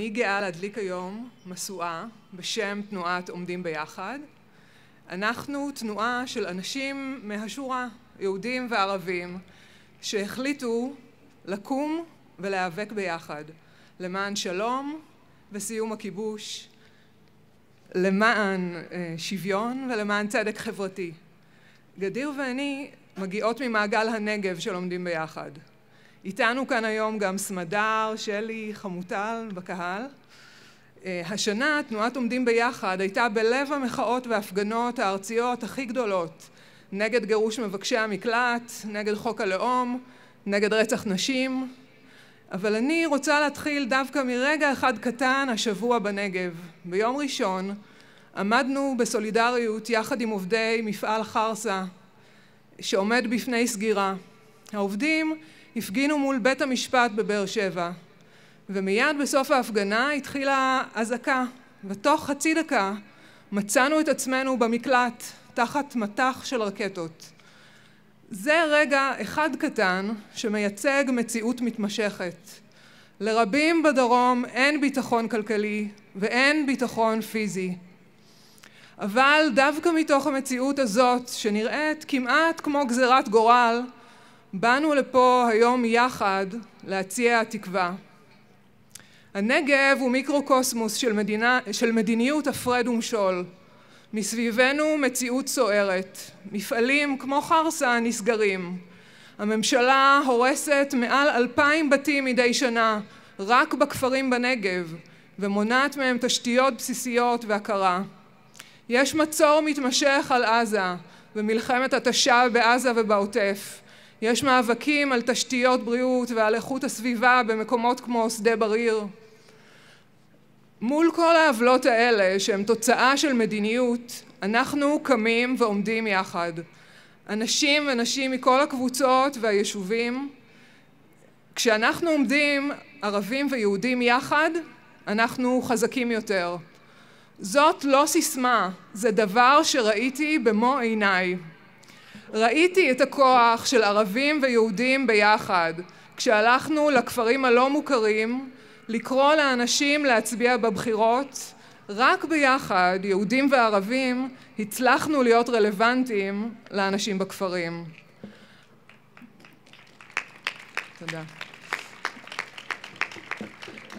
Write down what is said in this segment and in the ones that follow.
אני גאה להדליק היום משואה בשם תנועת עומדים ביחד. אנחנו תנועה של אנשים מהשורה, יהודים וערבים, שהחליטו לקום ולהיאבק ביחד למען שלום וסיום הכיבוש, למען שוויון ולמען צדק חברתי. גדיר ואני מגיעות ממעגל הנגב של עומדים ביחד. איתנו כאן היום גם סמדר, שלי, חמוטל בקהל. השנה תנועת עומדים ביחד הייתה בלב המחאות וההפגנות הארציות הכי גדולות נגד גירוש מבקשי המקלט, נגד חוק הלאום, נגד רצח נשים. אבל אני רוצה להתחיל דווקא מרגע אחד קטן השבוע בנגב. ביום ראשון עמדנו בסולידריות יחד עם עובדי מפעל חרסה שעומד בפני סגירה. העובדים הפגינו מול בית המשפט בבאר שבע ומיד בסוף ההפגנה התחילה אזעקה ותוך חצי דקה מצאנו את עצמנו במקלט תחת מטח של רקטות. זה רגע אחד קטן שמייצג מציאות מתמשכת. לרבים בדרום אין ביטחון כלכלי ואין ביטחון פיזי. אבל דווקא מתוך המציאות הזאת שנראית כמעט כמו גזירת גורל באנו לפה היום יחד להציע תקווה. הנגב הוא מיקרוקוסמוס של, מדינה, של מדיניות הפרד ומשול. מסביבנו מציאות סוערת. מפעלים כמו חרסה נסגרים. הממשלה הורסת מעל אלפיים בתים מדי שנה רק בכפרים בנגב ומונעת מהם תשתיות בסיסיות והכרה. יש מצור מתמשך על עזה ומלחמת התשה בעזה ובעוטף. יש מאבקים על תשתיות בריאות ועל איכות הסביבה במקומות כמו שדה בריר. מול כל העוולות האלה שהן תוצאה של מדיניות אנחנו קמים ועומדים יחד. אנשים ונשים מכל הקבוצות והיישובים כשאנחנו עומדים ערבים ויהודים יחד אנחנו חזקים יותר. זאת לא סיסמה, זה דבר שראיתי במו עיניי. ראיתי את הכוח של ערבים ויהודים ביחד כשהלכנו לכפרים הלא מוכרים לקרוא לאנשים להצביע בבחירות רק ביחד, יהודים וערבים, הצלחנו להיות רלוונטיים לאנשים בכפרים. תודה.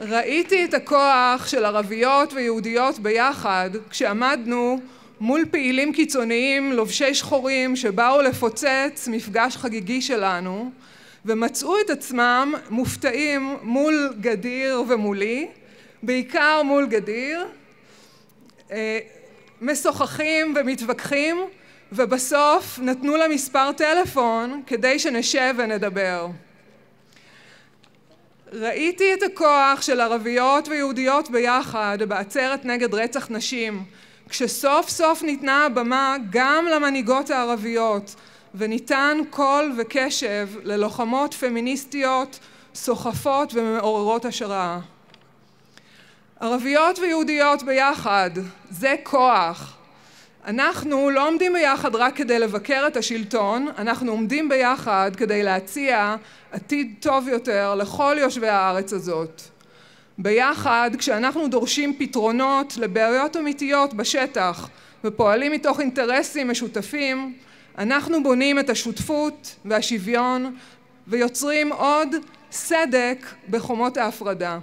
ראיתי את הכוח של ערביות ויהודיות ביחד כשעמדנו מול פעילים קיצוניים לובשי שחורים שבאו לפוצץ מפגש חגיגי שלנו ומצאו את עצמם מופתעים מול גדיר ומולי, בעיקר מול גדיר, משוחחים ומתווכחים ובסוף נתנו לה מספר טלפון כדי שנשב ונדבר. ראיתי את הכוח של ערביות ויהודיות ביחד בעצרת נגד רצח נשים כשסוף סוף ניתנה הבמה גם למנהיגות הערביות וניתן קול וקשב ללוחמות פמיניסטיות סוחפות ומעוררות השראה. ערביות ויהודיות ביחד זה כוח. אנחנו לא עומדים ביחד רק כדי לבקר את השלטון, אנחנו עומדים ביחד כדי להציע עתיד טוב יותר לכל יושבי הארץ הזאת. ביחד כשאנחנו דורשים פתרונות לבעיות אמיתיות בשטח ופועלים מתוך אינטרסים משותפים אנחנו בונים את השותפות והשוויון ויוצרים עוד סדק בחומות ההפרדה.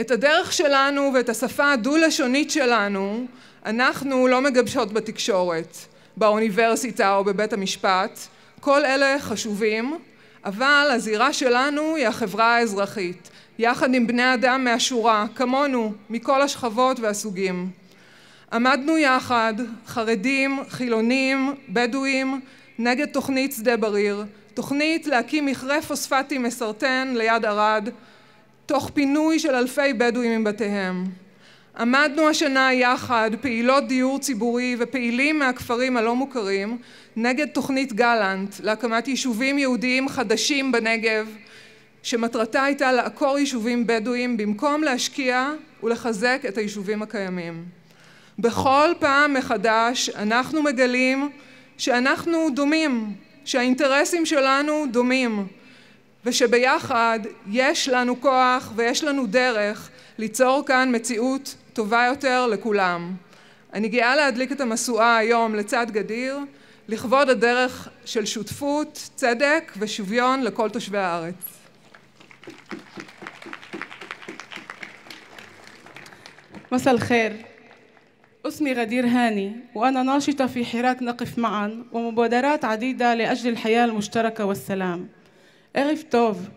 את הדרך שלנו ואת השפה הדו-לשונית שלנו אנחנו לא מגבשות בתקשורת, באוניברסיטה או בבית המשפט, כל אלה חשובים, אבל הזירה שלנו היא החברה האזרחית, יחד עם בני אדם מהשורה, כמונו, מכל השכבות והסוגים. עמדנו יחד, חרדים, חילונים, בדואים, נגד תוכנית שדה בריר, תוכנית להקים מכרה פוספטי מסרטן ליד ערד, תוך פינוי של אלפי בדואים מבתיהם. עמדנו השנה יחד, פעילות דיור ציבורי ופעילים מהכפרים הלא מוכרים, נגד תוכנית גלנט להקמת יישובים יהודיים חדשים בנגב, שמטרתה הייתה לעקור יישובים בדואים במקום להשקיע ולחזק את היישובים הקיימים. בכל פעם מחדש אנחנו מגלים שאנחנו דומים, שהאינטרסים שלנו דומים. ושביחד יש לנו כוח ויש לנו דרך ליצור כאן מציאות טובה יותר לכולם. אני גאה להדליק את המשואה היום לצד גדיר, לכבוד הדרך של שותפות, צדק ושוויון לכל תושבי הארץ. مساء الخير اسمي غدير هاني وأنا ناشطة في حراك نقف معا ومبادرات عديدة لأجل الحياة المشتركة والسلام ערב טוב.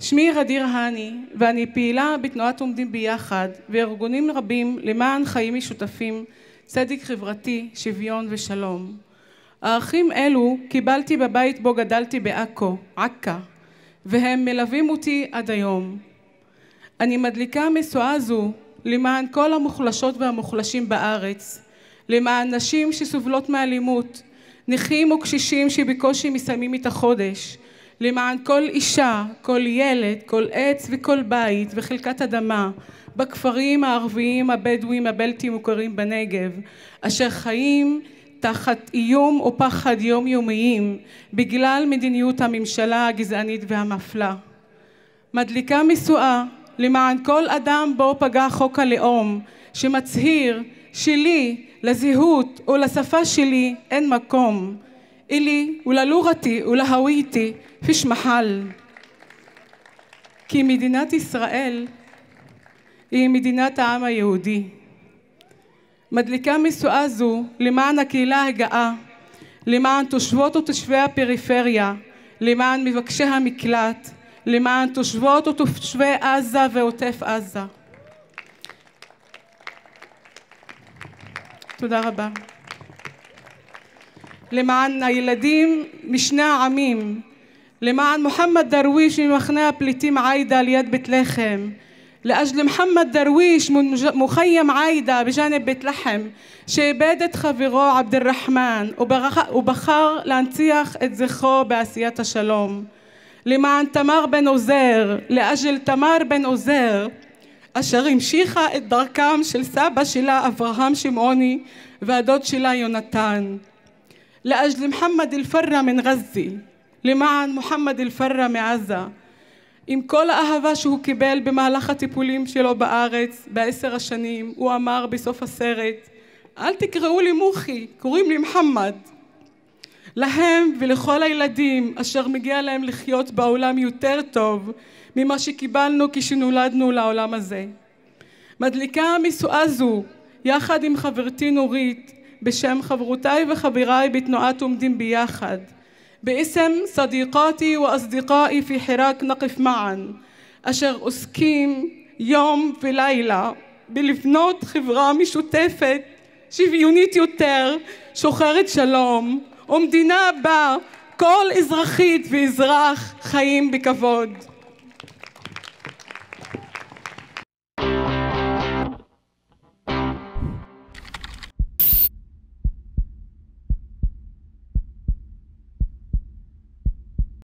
שמי ע'דיר האני ואני פעילה בתנועת עומדים ביחד וארגונים רבים למען חיים משותפים, צדק חברתי, שוויון ושלום. ערכים אלו קיבלתי בבית בו גדלתי בעכו, עכא, והם מלווים אותי עד היום. אני מדליקה משואה זו למען כל המוחלשות והמוחלשים בארץ, למען נשים שסובלות מאלימות, נכים וקשישים שבקושי מסיימים את החודש, למען כל אישה, כל ילד, כל עץ וכל בית וחלקת אדמה בכפרים הערביים הבדואים הבלתי מוכרים בנגב, אשר חיים תחת איום או פחד יומיומיים בגלל מדיניות הממשלה הגזענית והמפלה. מדליקה משואה למען כל אדם בו פגע חוק הלאום שמצהיר שלי לזהות ולשפה שלי אין מקום إلي וללוגתי ולהווייתי פיש מחל כי מדינת ישראל היא מדינת העם היהודי. מדליקה משואה זו למען הקהילה הגאה, למען תושבות ותושבי הפריפריה, למען מבקשי המקלט, למען תושבות ותושבי עזה ועוטף עזה. תודה רבה. למען הילדים משני העמים, למען מוחמד דרוויש ממחנה הפליטים עאידה ליד בית לחם, لأجل محمد درويش من مخيم عايدة بجانب بيت لحم שאיבד את חברו עבד אל-רחמן ובחר להנציח את זכרו בעשיית השלום. למען תמר בן עוזר, לאג'ל תמר בן עוזר, אשר המשיכה את דרכם של סבא שלה אברהם שמעוני והדוד שלה יונתן. לאג'ל מוחמד אל-פרה מן גזי, למען מוחמד אל-פרה מעזה. עם כל האהבה שהוא קיבל במהלך הטיפולים שלו בארץ בעשר השנים, הוא אמר בסוף הסרט, אל תקראו לי מוחי, קוראים לי מוחמד. להם ולכל הילדים אשר מגיע להם לחיות בעולם יותר טוב ממה שקיבלנו כשנולדנו לעולם הזה. מדליקה משואה זו יחד עם חברתי נורית בשם חברותיי וחבריי בתנועת עומדים ביחד باسم صديقاتي واصدقائي في حراك نقف معا אשר עוסקים יום ולילה בלבנות חברה משותפת שוויונית יותר שוחרת שלום ומדינה בה כל אזרחית ואזרח חיים בכבוד